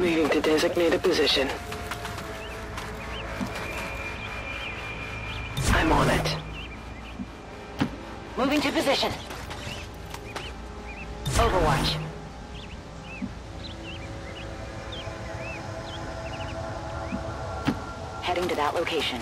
Moving to designated position. I'm on it. Moving to position. Overwatch. Heading to that location.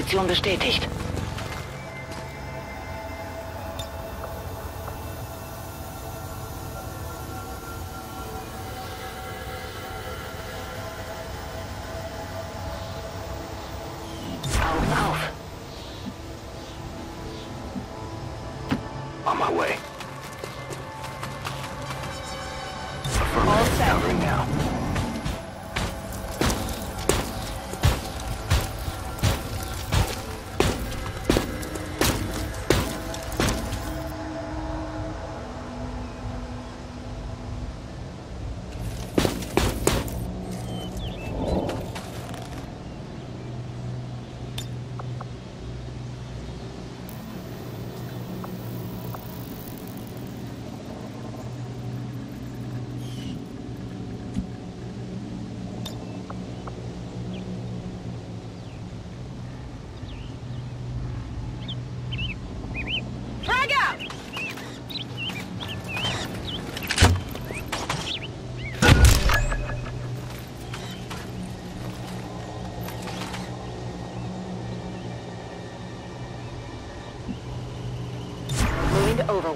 Position bestätigt.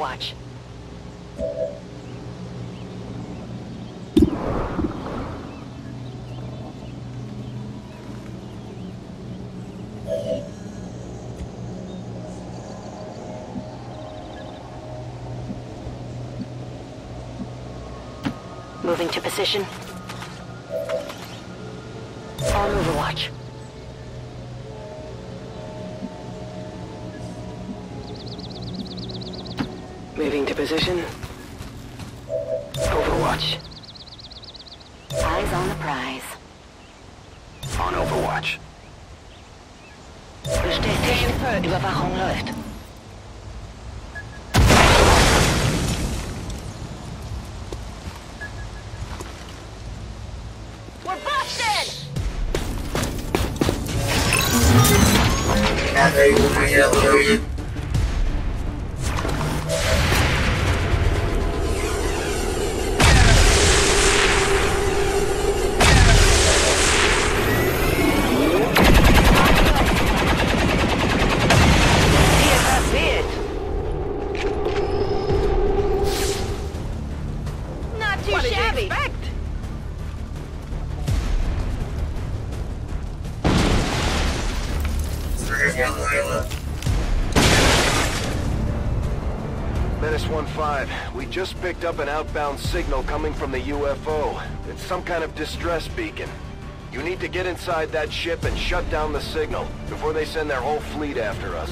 To Moving to position. Position. Overwatch. Eyes on the prize. On Overwatch. Bestätigt. Überwachung läuft. We're busted! Yes, picked up an outbound signal coming from the UFO. It's some kind of distress beacon. You need to get inside that ship and shut down the signal before they send their whole fleet after us.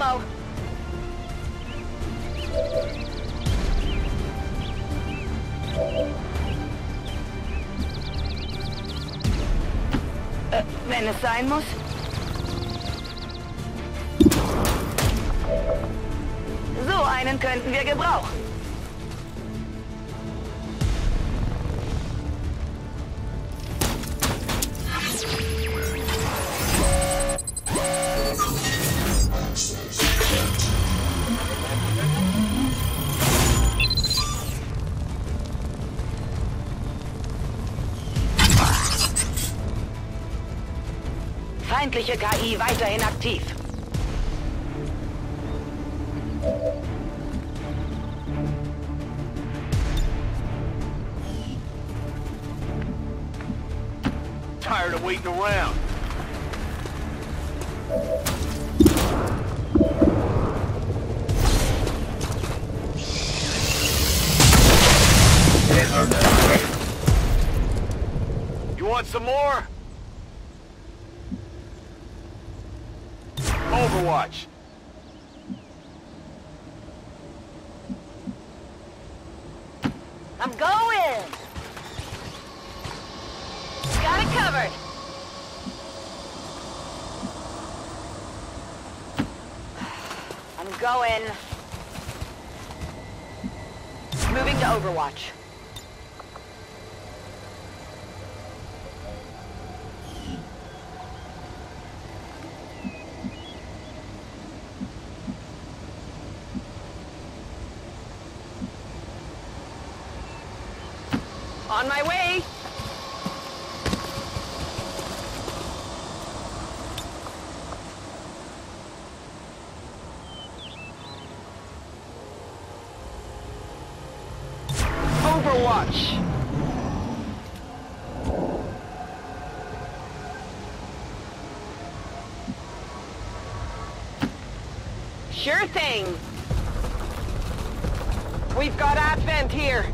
Ammo. Äh, wenn es sein muss. So einen könnten wir gebrauchen. Feindliche KI weiterhin aktiv. Tired of waiting around. You want some more? Overwatch. I'm going! Got it covered. I'm going. Moving to Overwatch. Sure thing. We've got Advent here.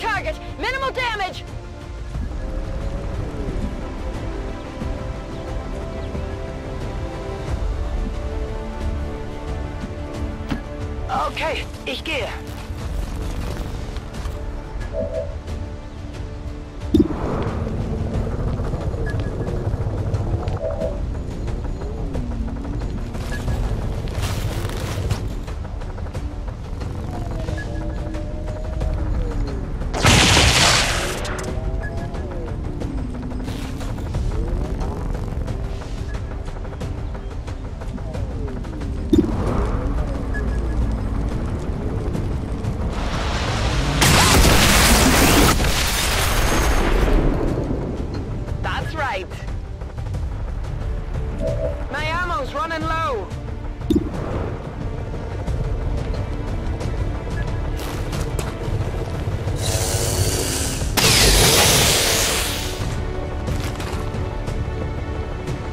Target! Minimal damage! Okay, ich gehe.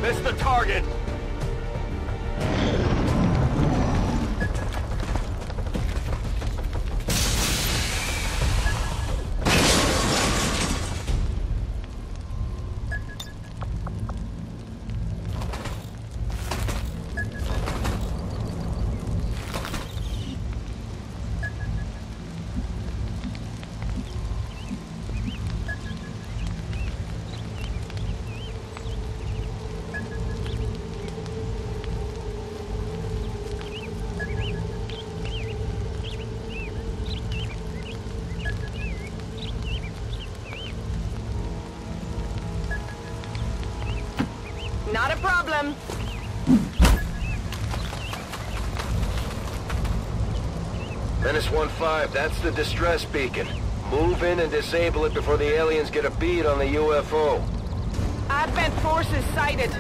Missed the target. 515, that's the distress beacon. Move in and disable it before the aliens get a bead on the UFO. Advent forces sighted.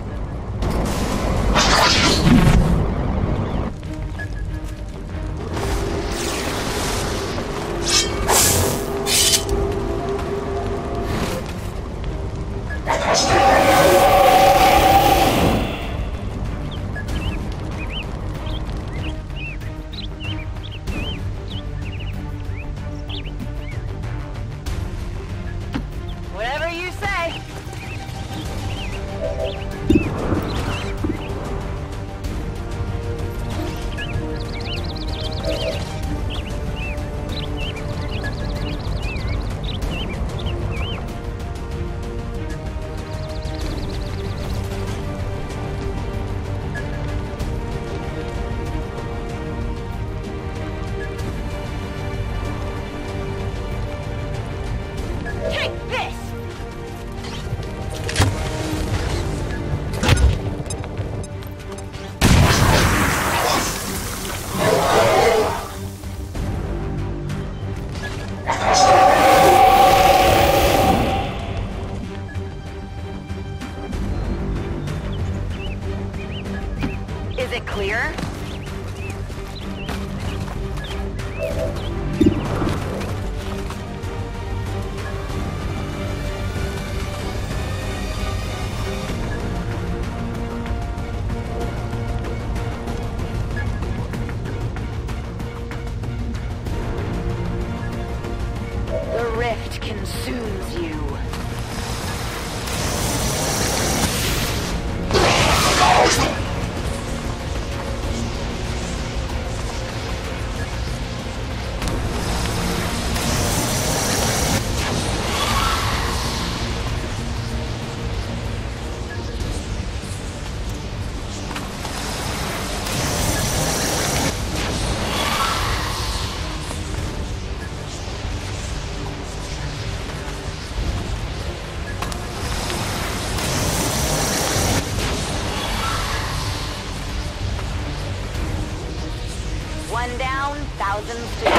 Thousands to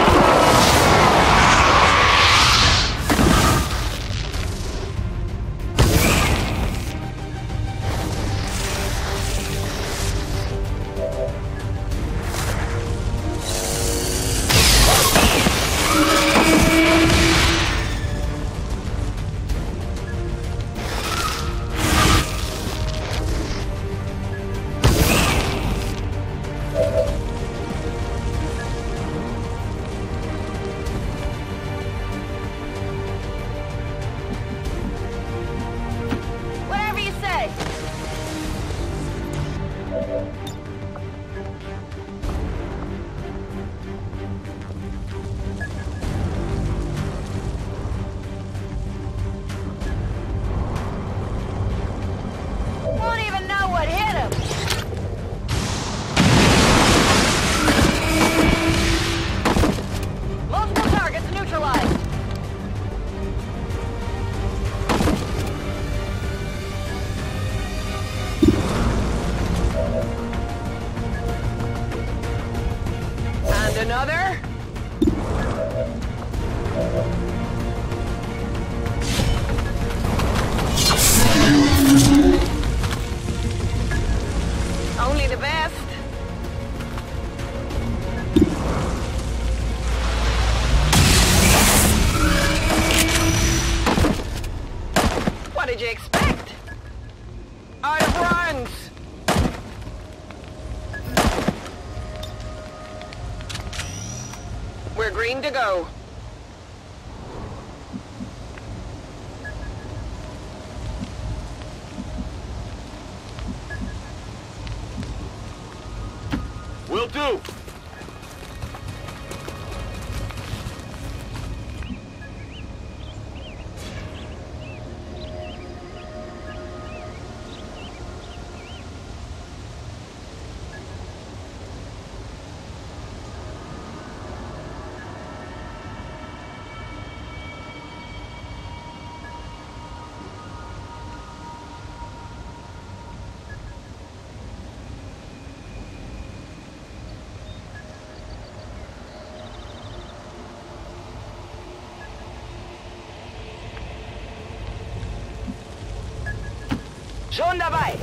Schon dabei.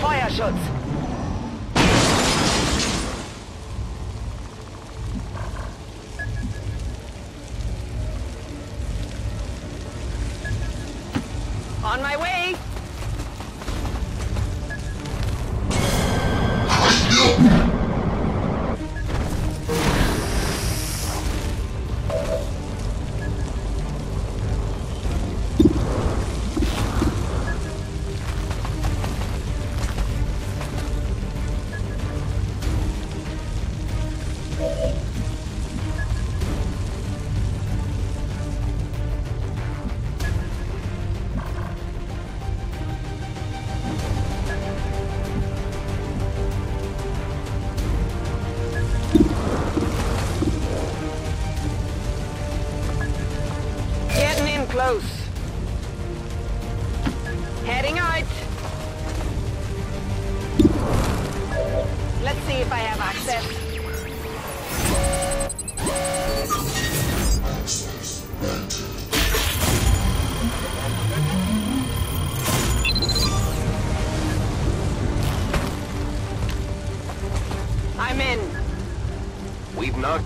Feuerschutz.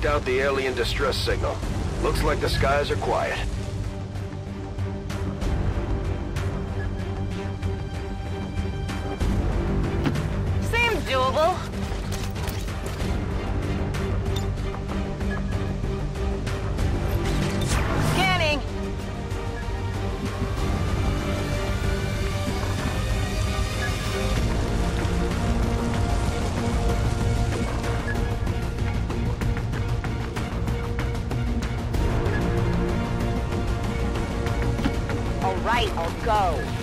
out the alien distress signal. Looks like the skies are quiet. go.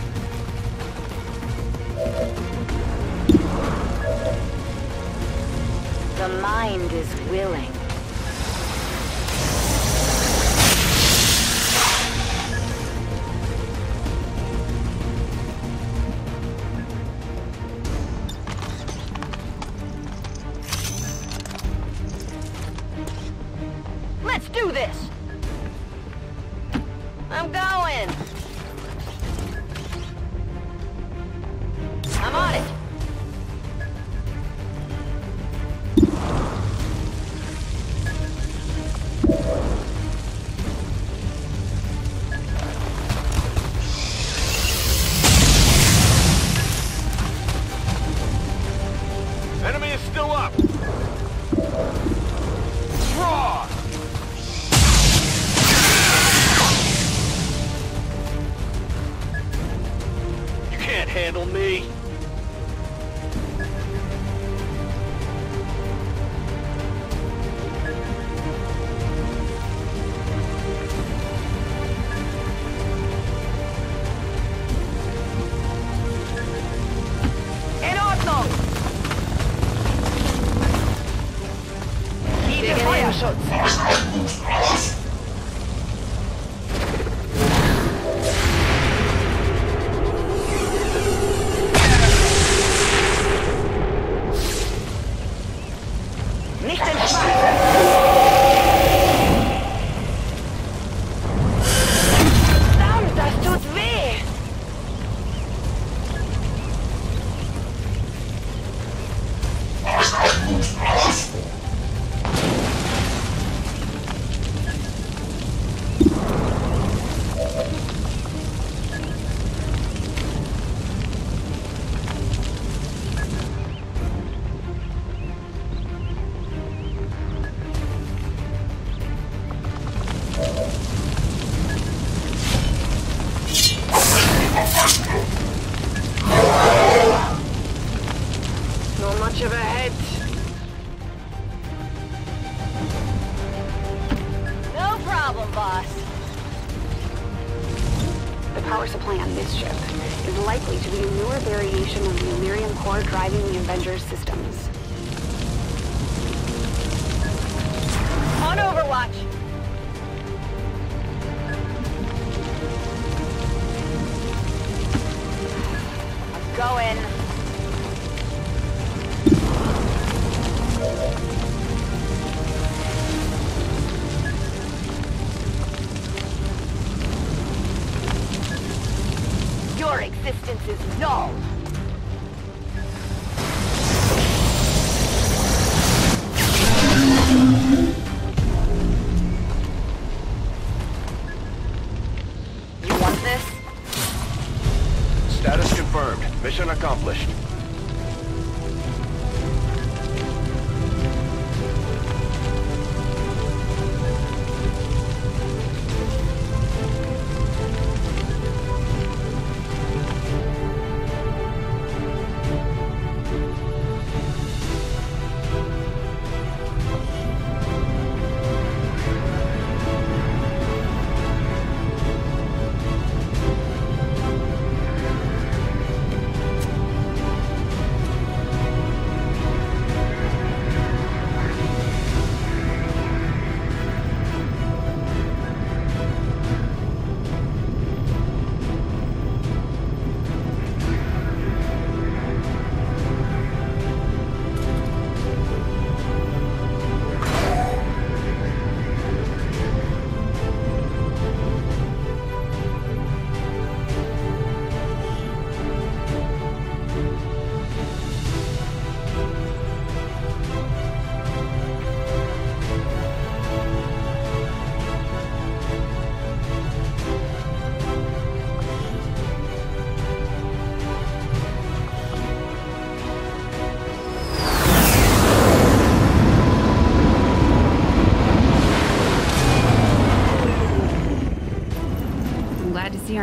Existence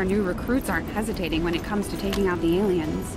our new recruits aren't hesitating when it comes to taking out the aliens.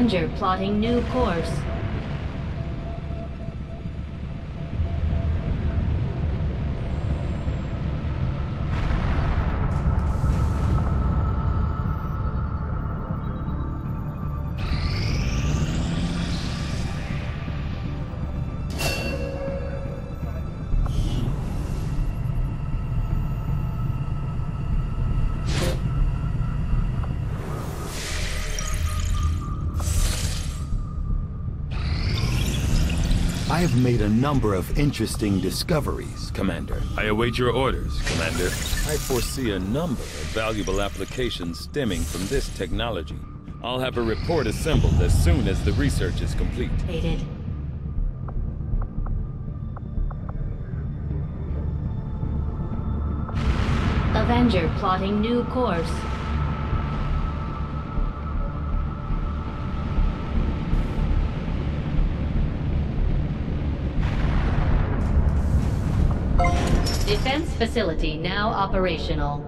Avenger plotting new course. I have made a number of interesting discoveries, Commander. I await your orders, Commander. I foresee a number of valuable applications stemming from this technology. I'll have a report assembled as soon as the research is complete. Hated. Avenger plotting new course. Defense facility now operational.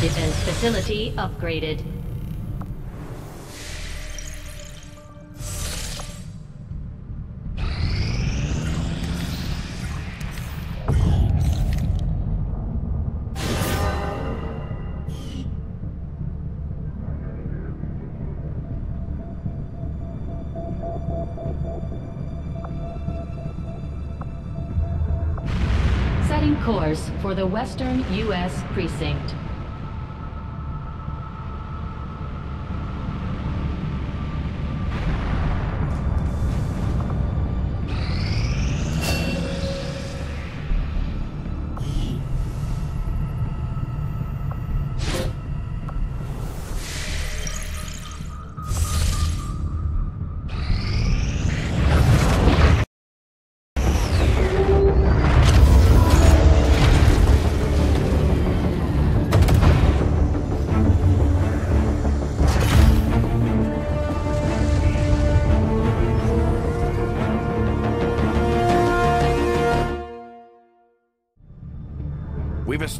Defense facility upgraded. Course for the Western U.S. Precinct.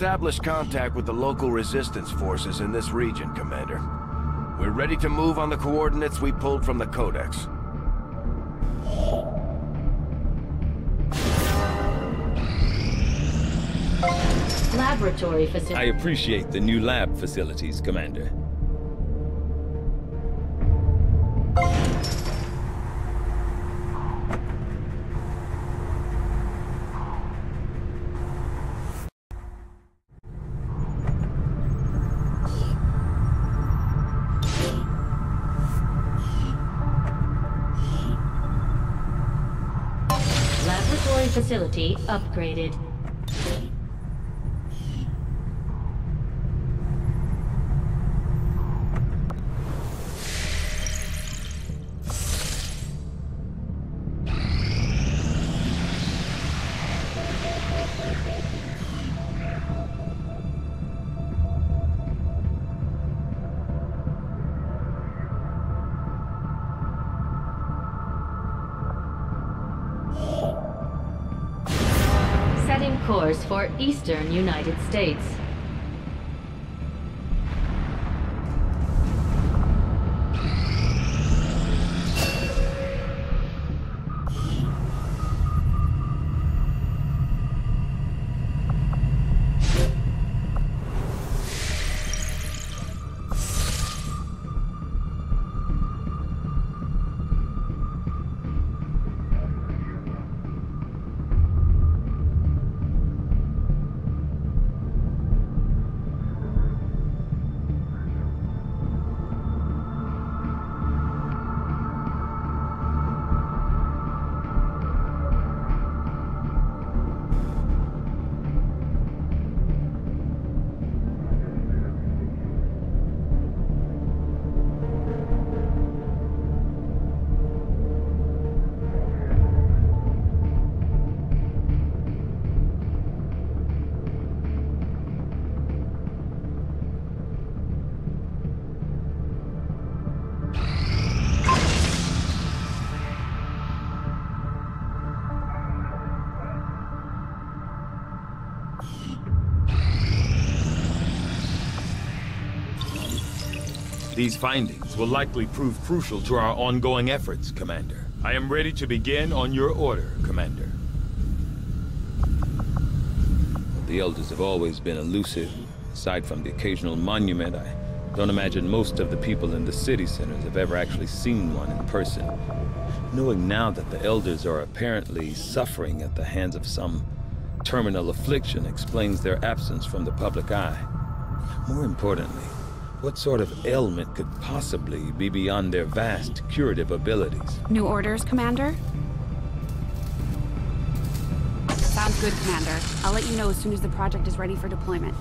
Established contact with the local resistance forces in this region, Commander. We're ready to move on the coordinates we pulled from the Codex. Laboratory I appreciate the new lab facilities, Commander. Facility upgraded. Eastern United States. These findings will likely prove crucial to our ongoing efforts, Commander. I am ready to begin on your order, Commander. The Elders have always been elusive. Aside from the occasional monument, I don't imagine most of the people in the city centers have ever actually seen one in person. Knowing now that the Elders are apparently suffering at the hands of some terminal affliction explains their absence from the public eye. More importantly, what sort of ailment could possibly be beyond their vast curative abilities? New orders, Commander? Sounds good, Commander. I'll let you know as soon as the project is ready for deployment.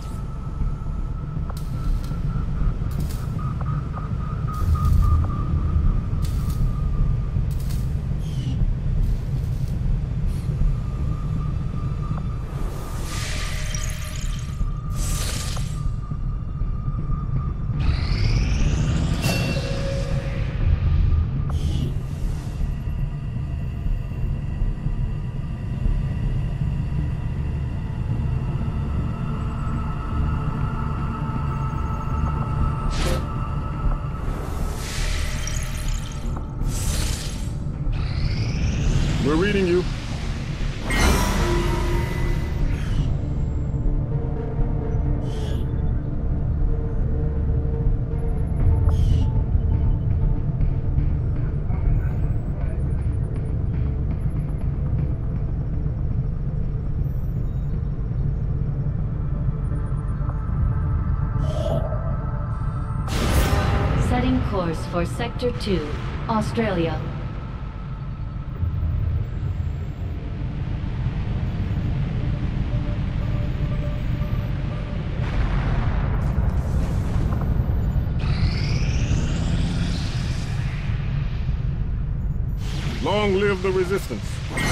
For Sector 2, Australia. Long live the resistance.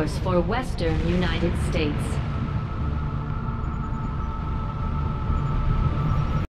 Course for Western United States.